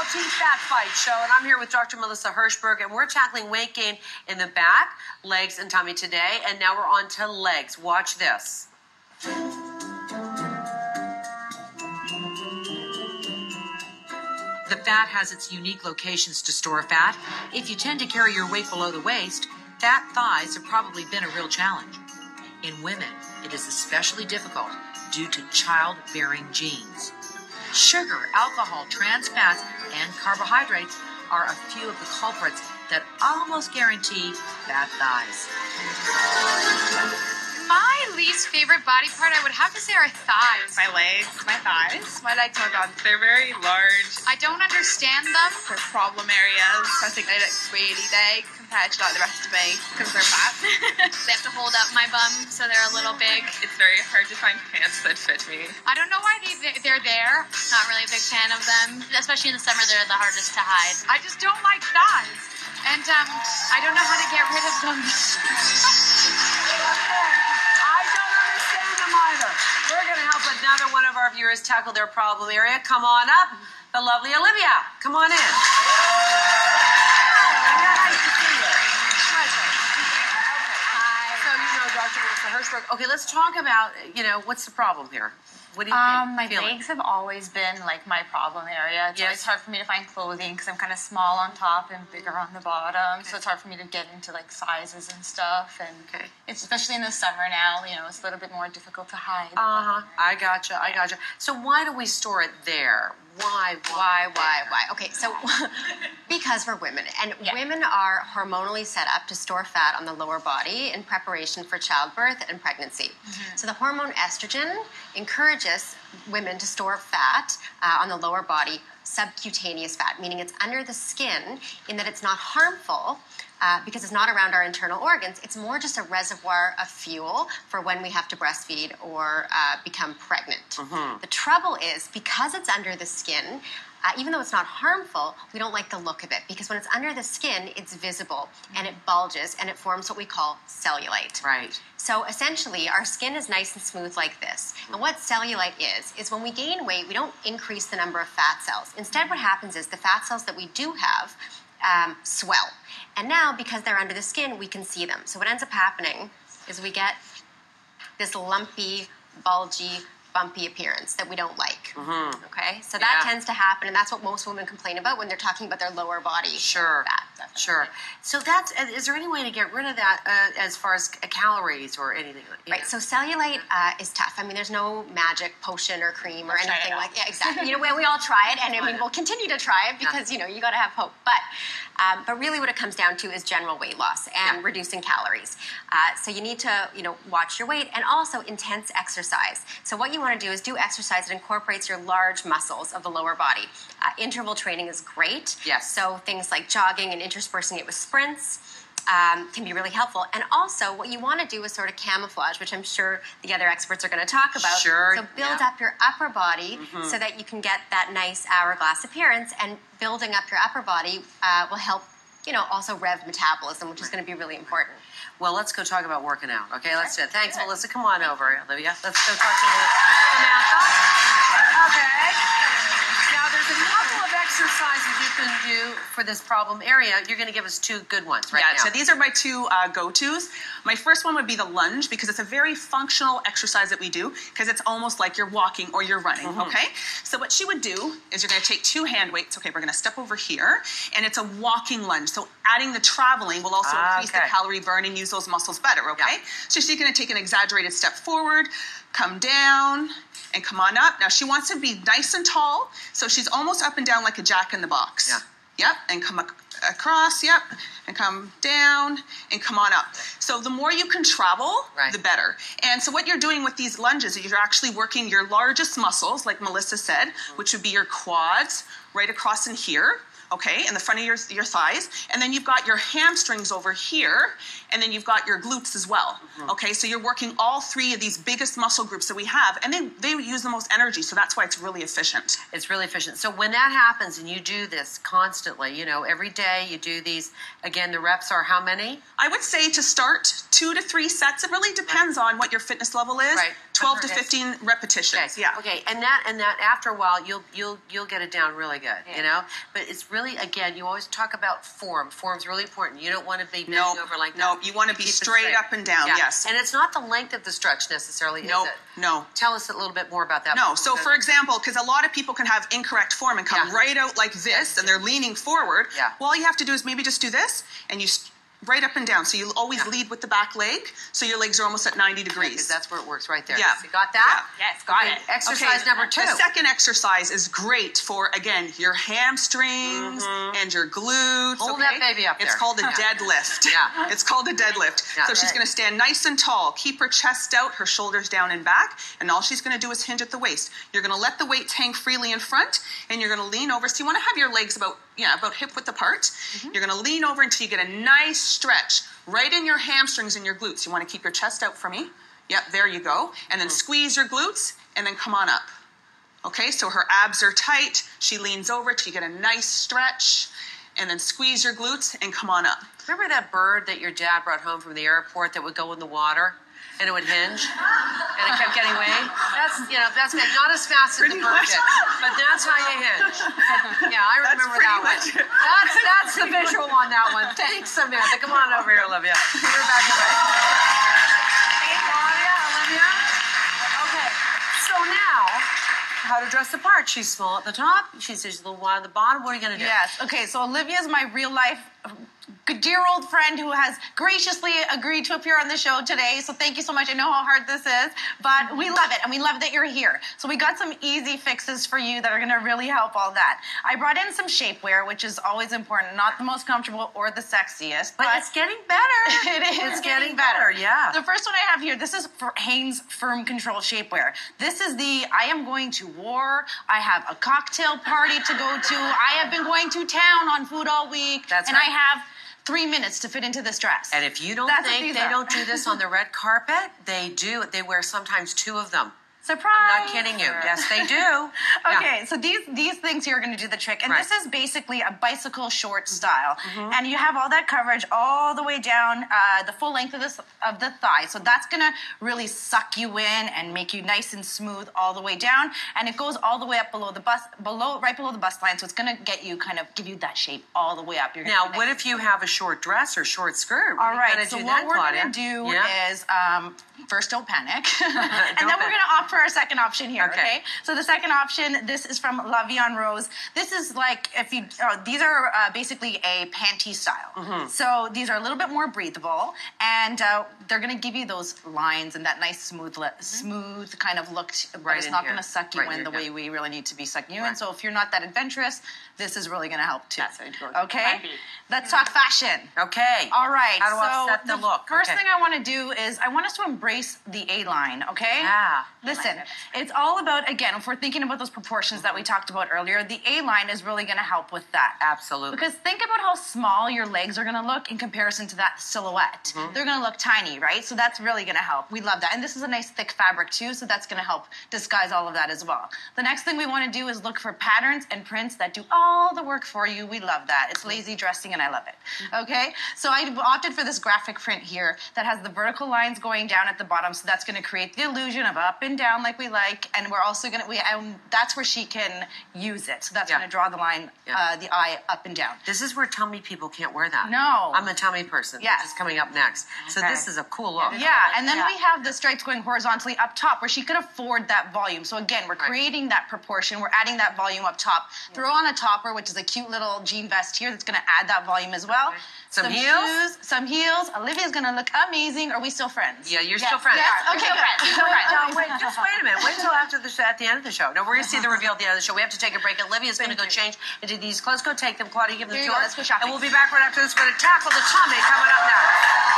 Team Fat Fight Show, and I'm here with Dr. Melissa Hershberg, and we're tackling weight gain in the back, legs, and tummy today. And now we're on to legs. Watch this. The fat has its unique locations to store fat. If you tend to carry your weight below the waist, fat thighs have probably been a real challenge. In women, it is especially difficult due to childbearing genes. Sugar, alcohol, trans fats, and carbohydrates are a few of the culprits that almost guarantee fat thighs. My least favorite body part, I would have to say, are thighs. My legs, my thighs. My legs, oh god. They're very large. I don't understand them. They're problem areas. I think they look really big compared to like the rest of me because they're fat. they have to hold up my bum so they're a little big. It's very hard to find pants that fit me. I don't know why they, they're there. Not really a big fan of them. Especially in the summer, they're the hardest to hide. I just don't like thighs. And um, I don't know how to get rid of them. I don't understand them either. We're going to help another one of our viewers tackle their problem area. Come on up, the lovely Olivia. Come on in. Nice to see you. Pleasure. Okay. So you know Dr. Melissa Hershberg. Okay, let's talk about, you know, what's the problem here? What do you Um, my feeling? legs have always been like my problem area. It's Yes. always hard for me to find clothing because I'm kind of small on top and bigger on the bottom. So it's hard for me to get into like sizes and stuff. And Okay. it's especially in the summer now. You know, it's a little bit more difficult to hide. Uh huh. I gotcha. I gotcha. So why do we store it there? Why? Why, why, why? Okay, so because we're women, and Yeah. women are hormonally set up to store fat on the lower body in preparation for childbirth and pregnancy. Mm-hmm. So the hormone estrogen encourages women to store fat uh, on the lower body, subcutaneous fat, meaning it's under the skin, in that it's not harmful. Uh, because it's not around our internal organs, it's more just a reservoir of fuel for when we have to breastfeed or uh, become pregnant. The trouble is, because it's under the skin, uh, even though it's not harmful, we don't like the look of it because when it's under the skin, it's visible and it bulges and it forms what we call cellulite. Right. So essentially, our skin is nice and smooth like this. And what cellulite is, is when we gain weight, we don't increase the number of fat cells. Instead, what happens is the fat cells that we do have um, swell. And now, because they're under the skin, we can see them. So what ends up happening is we get this lumpy, bulgy, bumpy appearance that we don't like. Okay? So that Mm-hmm. Yeah. tends to happen, and that's what most women complain about when they're talking about their lower body Sure. fat. Sure. So that's. Is there any way to get rid of that uh, as far as calories or anything? Right, know? so cellulite uh, is tough. I mean, there's no magic potion or cream or I've anything like yeah, exactly. You know, we, we all try it, and I mean, we'll continue to try it because you know you got to have hope. But um, but really, what it comes down to is general weight loss and Yeah. reducing calories. Uh, so you need to you know watch your weight and also intense exercise. So what you want to do is do exercise that incorporates your large muscles of the lower body. Uh, interval training is great. Yes. So things like jogging and interspersing it with sprints um, can be really helpful. And also, what you want to do is sort of camouflage, which I'm sure the other experts are going to talk about. Sure, So build yeah. up your upper body so that you can get that nice hourglass appearance, and building up your upper body uh, will help. You know, also rev metabolism, which is going to be really important. Well, let's go talk about working out. Okay, let's do it. Thanks, Melissa. Come on over, Olivia. Let's go talk to Samantha. Okay. Now, there's a couple of exercises you can do for this problem area. You're going to give us two good ones right yeah, now. so these are my two uh, go-tos. My first one would be the lunge because it's a very functional exercise that we do because it's almost like you're walking or you're running, Mm-hmm. okay? So what she would do is you're going to take two hand weights. Okay, we're going to step over here and it's a walking lunge. So adding the traveling will also Ah, increase okay. the calorie burn and use those muscles better, okay? Yeah. So she's going to take an exaggerated step forward, come down, and come on up. Now she wants to be nice and tall, so she's almost up and down like a jack in the box. Yeah. Yep, and come ac- across, yep, and come down and come on up. So the more you can travel, Right. the better. And so what you're doing with these lunges is you're actually working your largest muscles, like Melissa said, mm-hmm. which would be your quads right across in here. Okay, in the front of your, your thighs. And then you've got your hamstrings over here, and then you've got your glutes as well. Mm-hmm. Okay, so you're working all three of these biggest muscle groups that we have, and they, they use the most energy, so that's why it's really efficient. It's really efficient. So when that happens and you do this constantly, you know, every day you do these, again, the reps are how many? I would say to start two to three sets. It really depends on what your fitness level is. Right. 12 to 15 repetitions. Yeah. Okay, and that and that after a while you'll you'll you'll get it down really good, you know. But it's really again you always talk about form. Form's really important. You don't want to be bending No, over like that. no, that. you wanna be keep it straight up and down, Yeah. yes. And it's not the length of the stretch necessarily, Nope, is it? no. Tell us a little bit more about that. No, so for example, because a lot of people can have incorrect form and come Yeah. right out like this and they're leaning forward. Yeah. Well, all you have to do is maybe just do this and you right up and down. So you always Yeah. lead with the back leg so your legs are almost at 90 because degrees. that's where it works right there. Yeah. So you got that? Yes, got Okay, it. Exercise Okay, number two. The second exercise is great for again your hamstrings and your glutes. Mm-hmm. Hold that baby up there. It's called a Yeah. deadlift. Yeah. It's called a deadlift. Yeah. So she's going to stand nice and tall, keep her chest out, her shoulders down and back, and all she's going to do is hinge at the waist. You're going to let the weights hang freely in front, and you're going to lean over. So you want to have your legs about yeah about hip width apart. Mm-hmm. You're going to lean over until you get a nice stretch right in your hamstrings and your glutes. You want to keep your chest out for me. Yep, there you go. And then Mm-hmm. squeeze your glutes, and then come on up. Okay, so her abs are tight. She leans over till you get a nice stretch, and then squeeze your glutes and come on up. Remember that bird that your dad brought home from the airport that would go in the water and it would hinge and it kept getting away? That's you know that's not as fast as the bird did, but that's how you hinge. Yeah, I remember that one. it. That's that's the visual on that one. Thanks, Samantha. Come on over here, Olivia. Her back away. Hey, Claudia, Olivia. Okay, so now. How to dress the part. She's small at the top. She's just a little wide at the bottom. What are you going to do? Yes. Okay. So Olivia's my real life, dear old friend who has graciously agreed to appear on the show today. So thank you so much. I know how hard this is, but we love it, and we love that you're here. So we got some easy fixes for you that are going to really help all that. I brought in some shapewear, which is always important. Not the most comfortable or the sexiest, But, it's getting better. it is It's getting better. Yeah. the first one I have here, this is for Hanes Firm Control Shapewear. This is the I am going to war. I have a cocktail party to go to. I have been going to town on food all week. That's and right. I have three minutes to fit into this dress. And if you don't That's think they are. don't do this on the red carpet, they do. They wear sometimes two of them. Surprise! I'm not kidding you. Yes, they do. Yeah. Okay, so these these things here are going to do the trick, and Right. Mm-hmm. this is basically a bicycle short style, and you have all that coverage all the way down uh, the full length of this of the thigh. So that's going to really suck you in and make you nice and smooth all the way down, and it goes all the way up below the bust below right below the bust line. So it's going to get you kind of give you that shape all the way up. You're Now, be what nice if you have a short dress or short skirt? All right. So what then, we're gonna do Yeah. is um, first don't panic, and then Don't we're gonna opt for our second option here. Okay. Okay. So the second option, this is from La Vie en Rose. This is like if you, oh, these are uh, basically a panty style. Mm-hmm. So these are a little bit more breathable, and uh, they're gonna give you those lines and that nice smooth, le- smooth kind of look. t- But Mm-hmm. Right it's not here. gonna suck you Right in here, the way we really need to be sucking you Right. in. So if you're not that adventurous, this is really gonna help too. That's how you go to Okay. Let's talk fashion. Okay. All right. How to so offset the look. First Okay. thing I want to do is I want us to embrace the A line. Okay. Yeah. Listen, it's all about again. If we're thinking about those proportions that we talked about earlier, the A line is really going to help with that. Absolutely. Because think about how small your legs are going to look in comparison to that silhouette. Mm-hmm. They're going to look tiny, right? So that's really going to help. We love that. And this is a nice thick fabric too, so that's going to help disguise all of that as well. The next thing we want to do is look for patterns and prints that do all the work for you. We love that. It's lazy dressing and I love it. Mm-hmm. Okay? So I opted for this graphic print here that has the vertical lines going down at the bottom, so that's going to create the illusion of up and down like we like, and we're also going to we um, that's where she can use it. So that's Yeah. going to draw the line, Yeah. uh, the eye up and down. This is where tummy people can't wear that. No. I'm a tummy person. Yes. This is coming up next. So Okay. this is a cool look. Yeah, and then Yeah. we have the stripes going horizontally up top where she could afford that volume. So again, we're Right. creating that proportion. We're adding that volume up top. Throw on a topper, which is a cute little jean vest here that's going to add that volume as well. Some heels? shoes, some heels. Olivia's going to look amazing. Are we still friends? Yeah, you're Yes. still friends. Yes. Okay, still friends. Still Wait, friends. Just wait a minute. Wait until after the show, at the end of the show. No, we're going to see the reveal at the end of the show. We have to take a break. Olivia's going to go change into these clothes. Go take them. Claudia, give them to her. Let's go shopping. And we'll be back right after this with a tackle the tummy coming up next.